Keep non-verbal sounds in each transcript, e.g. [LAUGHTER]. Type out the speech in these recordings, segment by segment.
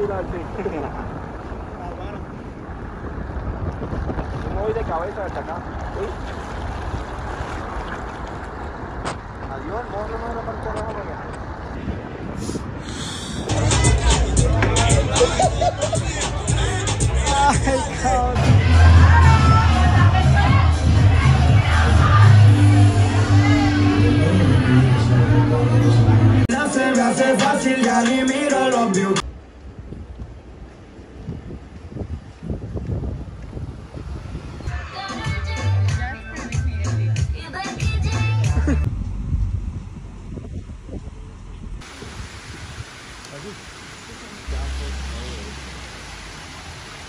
no de cabeza hasta acá. Adiós, morro no era para el Hace fácil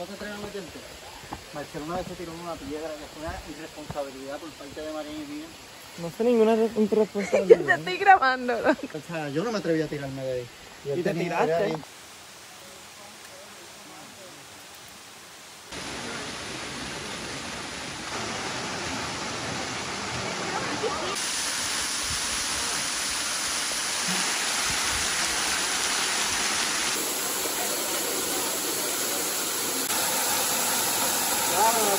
No te atreves a meterte. Marcelo una vez se tiró en una piedra, que fue una irresponsabilidad por parte de Marín y Mía. No fue ninguna re- [LAUGHS] irresponsabilidad. Te estoy grabando. O sea, yo no me atreví a tirarme de ahí. Y te tiraste.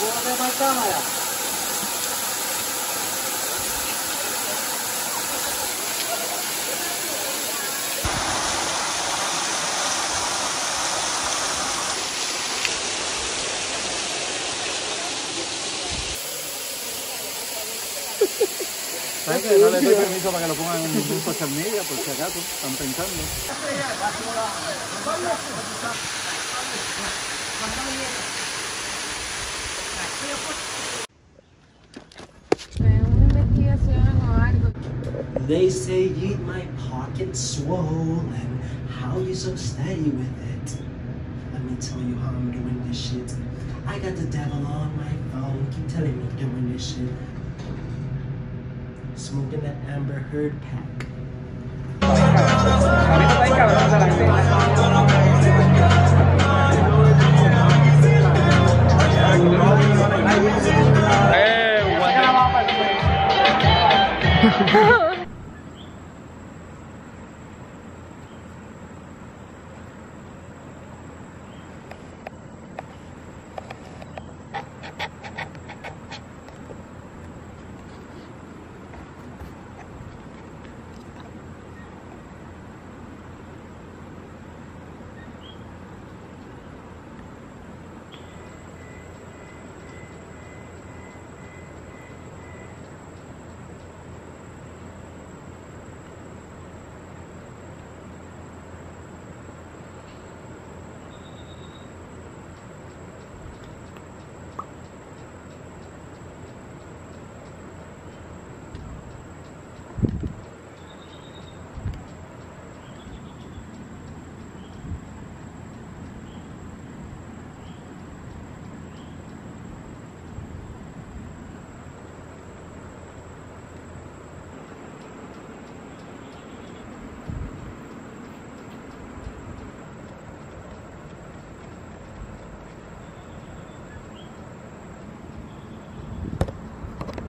Meter para cámara. ¿Sabes que no le doy permiso para que lo pongan en ningún social media, por si acaso, están pensando. They say ye my pocket swollen. How you so steady with it? Let me tell you how I'm doing this shit. I got the devil on my phone. Keep telling me doing this shit. Smoking that Amber Heard pack. Hey, [LAUGHS]